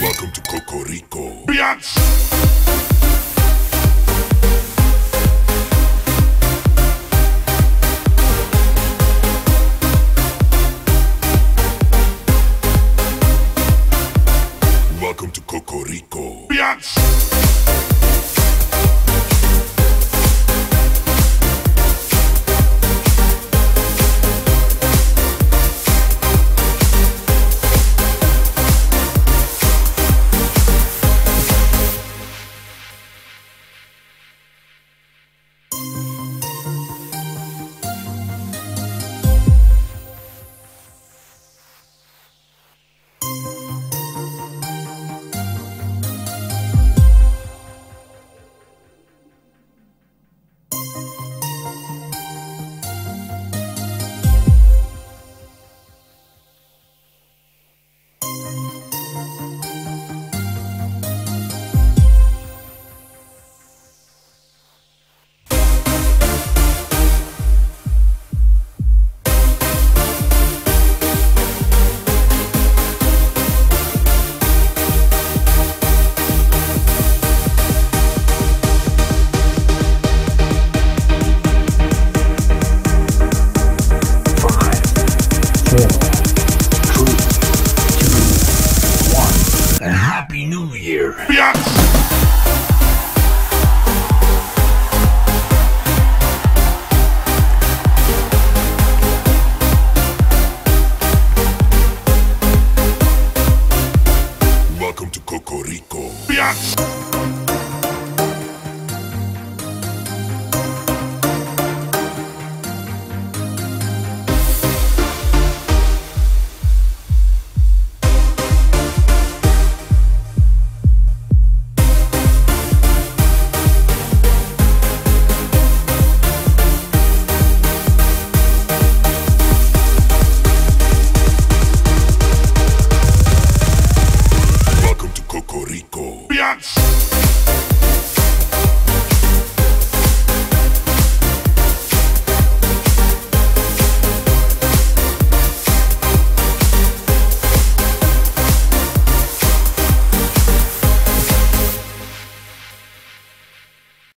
Welcome to Cocorico. Biatch. Welcome to Cocorico. Biatch. Four, three, two, one. And Happy New Year! Biatch.